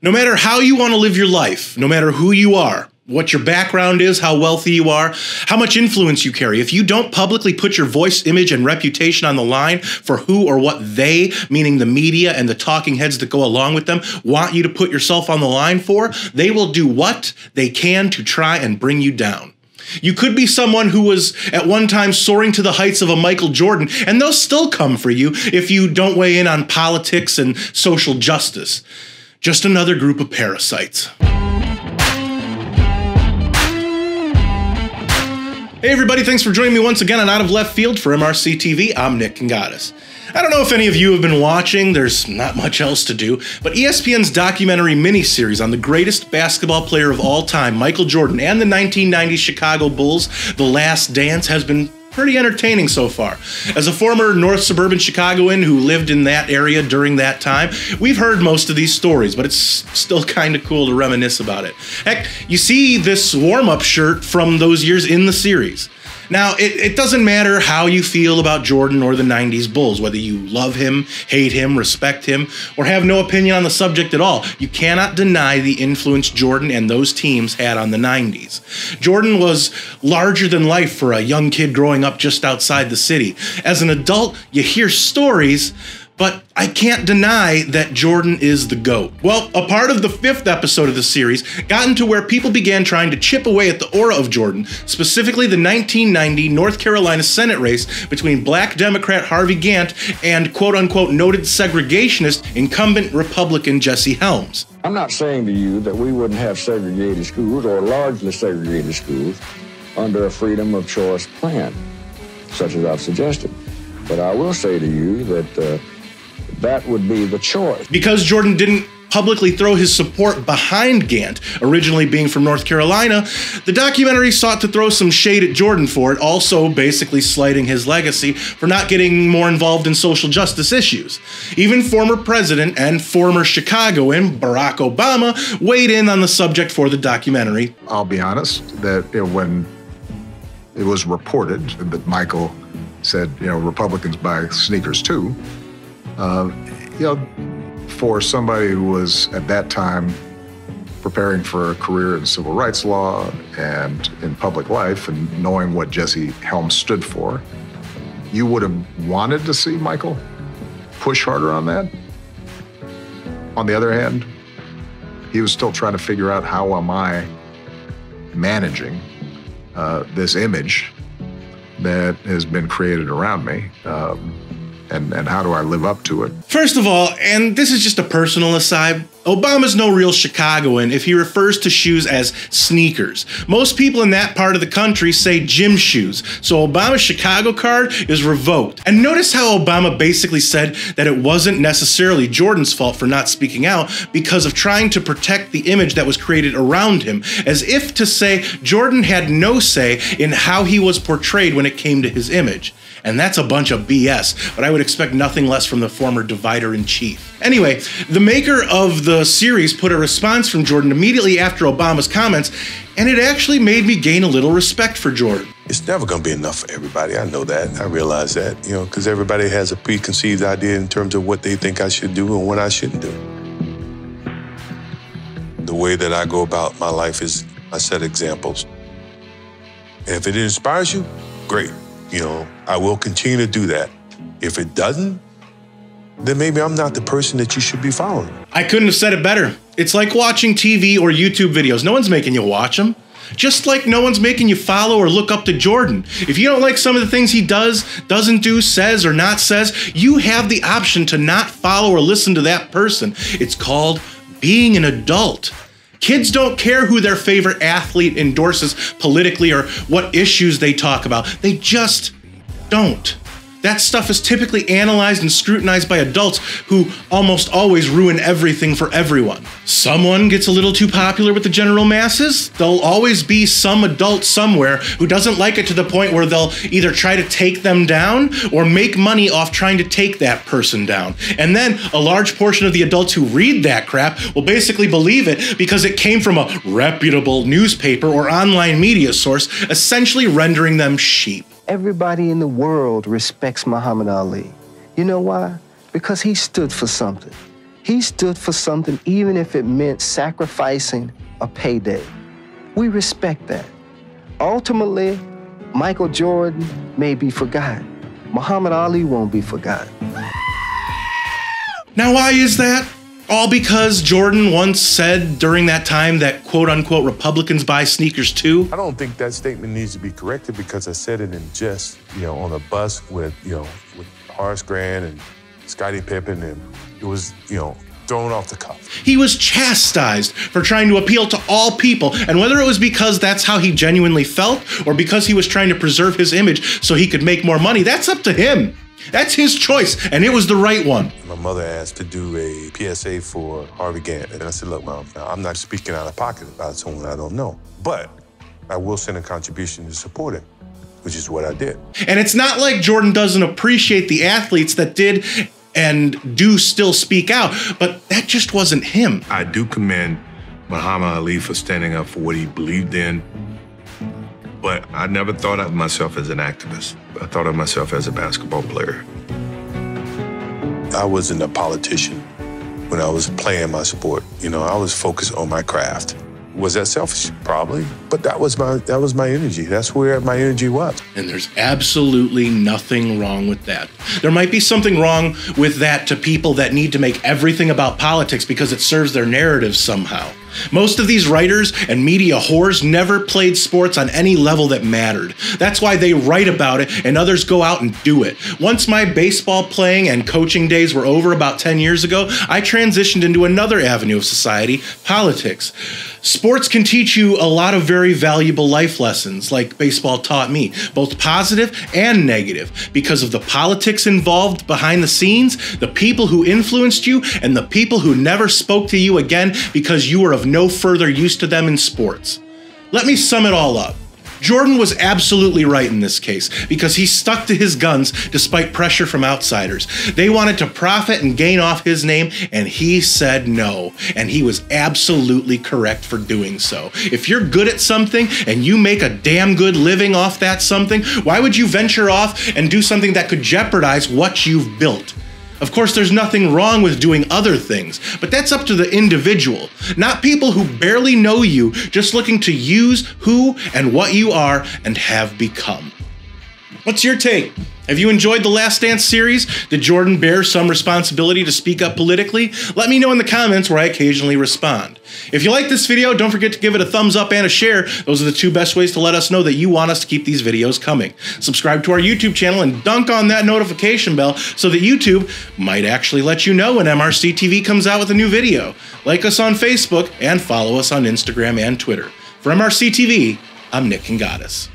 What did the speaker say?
No matter how you want to live your life, no matter who you are, what your background is, how wealthy you are, how much influence you carry. If you don't publicly put your voice, image, and reputation on the line for who or what they, meaning the media and the talking heads that go along with them, want you to put yourself on the line for, they will do what they can to try and bring you down. You could be someone who was at one time soaring to the heights of a Michael Jordan, and they'll still come for you if you don't weigh in on politics and social justice. Just another group of parasites. Hey, everybody, thanks for joining me once again on Out of Left Field for MRC TV. I'm Nick Kangadis. I don't know if any of you have been watching, there's not much else to do, but ESPN's documentary miniseries on the greatest basketball player of all time, Michael Jordan, and the 1990 Chicago Bulls, The Last Dance, has been pretty entertaining so far. As a former North Suburban Chicagoan who lived in that area during that time, we've heard most of these stories, but it's still kind of cool to reminisce about it. Heck, you see this warm up shirt from those years in the series. Now, it, it, doesn't matter how you feel about Jordan or the 90s Bulls, whether you love him, hate him, respect him, or have no opinion on the subject at all. You cannot deny the influence Jordan and those teams had on the 90s. Jordan was larger than life for a young kid growing up just outside the city. As an adult, you hear stories but I can't deny that Jordan is the GOAT. Well, a part of the fifth episode of the series got into where people began trying to chip away at the aura of Jordan, specifically the 1990 North Carolina Senate race between black Democrat Harvey Gantt and quote unquote noted segregationist incumbent Republican Jesse Helms. I'm not saying to you that we wouldn't have segregated schools or largely segregated schools under a freedom of choice plan, such as I've suggested. But I will say to you that. Uh, that would be the choice. Because Jordan didn't publicly throw his support behind Gantt, originally being from North Carolina, the documentary sought to throw some shade at Jordan for it, also basically slighting his legacy for not getting more involved in social justice issues. Even former president and former Chicagoan Barack Obama weighed in on the subject for the documentary. I'll be honest that you know, when it was reported that Michael said, you know, Republicans buy sneakers too, uh, you know, for somebody who was at that time preparing for a career in civil rights law and in public life and knowing what Jesse Helms stood for, you would have wanted to see Michael push harder on that. On the other hand, he was still trying to figure out how am I managing uh, this image that has been created around me. Um, and, and how do I live up to it? First of all, and this is just a personal aside, Obama's no real Chicagoan if he refers to shoes as sneakers. Most people in that part of the country say gym shoes, so Obama's Chicago card is revoked. And notice how Obama basically said that it wasn't necessarily Jordan's fault for not speaking out because of trying to protect the image that was created around him, as if to say Jordan had no say in how he was portrayed when it came to his image. And that's a bunch of BS, but I would expect nothing less from the former divider in chief. Anyway, the maker of the series put a response from Jordan immediately after Obama's comments, and it actually made me gain a little respect for Jordan. It's never going to be enough for everybody. I know that. I realize that, you know, because everybody has a preconceived idea in terms of what they think I should do and what I shouldn't do. The way that I go about my life is I set examples. And if it inspires you, great. You know, I will continue to do that. If it doesn't, then maybe I'm not the person that you should be following. I couldn't have said it better. It's like watching TV or YouTube videos. No one's making you watch them. Just like no one's making you follow or look up to Jordan. If you don't like some of the things he does, doesn't do, says, or not says, you have the option to not follow or listen to that person. It's called being an adult. Kids don't care who their favorite athlete endorses politically or what issues they talk about. They just don't. That stuff is typically analyzed and scrutinized by adults who almost always ruin everything for everyone. Someone gets a little too popular with the general masses, there'll always be some adult somewhere who doesn't like it to the point where they'll either try to take them down or make money off trying to take that person down. And then a large portion of the adults who read that crap will basically believe it because it came from a reputable newspaper or online media source, essentially rendering them sheep. Everybody in the world respects Muhammad Ali. You know why? Because he stood for something. He stood for something, even if it meant sacrificing a payday. We respect that. Ultimately, Michael Jordan may be forgotten. Muhammad Ali won't be forgotten. Now, why is that? All because Jordan once said during that time that quote unquote Republicans buy sneakers too? I don't think that statement needs to be corrected because I said it in jest, you know, on a bus with, you know, with Horace Grant and Scottie Pippen, and it was, you know, thrown off the cuff. He was chastised for trying to appeal to all people, and whether it was because that's how he genuinely felt or because he was trying to preserve his image so he could make more money, that's up to him. That's his choice, and it was the right one. My mother asked to do a PSA for Harvey Gantt, and I said, look, mom, I'm not speaking out of pocket about someone I don't know, but I will send a contribution to support him, which is what I did. And it's not like Jordan doesn't appreciate the athletes that did and do still speak out, but that just wasn't him. I do commend Muhammad Ali for standing up for what he believed in, but I never thought of myself as an activist. I thought of myself as a basketball player. I wasn't a politician when I was playing my sport. You know, I was focused on my craft. Was that selfish? Probably. But that was my that was my energy. That's where my energy was. And there's absolutely nothing wrong with that. There might be something wrong with that to people that need to make everything about politics because it serves their narrative somehow. Most of these writers and media whores never played sports on any level that mattered. That's why they write about it and others go out and do it. Once my baseball playing and coaching days were over about 10 years ago, I transitioned into another avenue of society politics. Sports can teach you a lot of very valuable life lessons, like baseball taught me, both positive and negative, because of the politics involved behind the scenes, the people who influenced you, and the people who never spoke to you again because you were of no further use to them in sports. Let me sum it all up. Jordan was absolutely right in this case because he stuck to his guns despite pressure from outsiders. They wanted to profit and gain off his name, and he said no. And he was absolutely correct for doing so. If you're good at something and you make a damn good living off that something, why would you venture off and do something that could jeopardize what you've built? Of course, there's nothing wrong with doing other things, but that's up to the individual, not people who barely know you, just looking to use who and what you are and have become. What's your take? Have you enjoyed the Last Dance series? Did Jordan bear some responsibility to speak up politically? Let me know in the comments where I occasionally respond. If you like this video, don't forget to give it a thumbs up and a share. Those are the two best ways to let us know that you want us to keep these videos coming. Subscribe to our YouTube channel and dunk on that notification bell so that YouTube might actually let you know when MRC TV comes out with a new video. Like us on Facebook and follow us on Instagram and Twitter. For MRC TV, I'm Nick Kangadis.